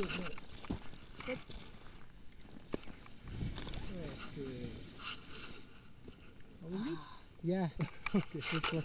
Okay. Are we Yeah. okay, let's go.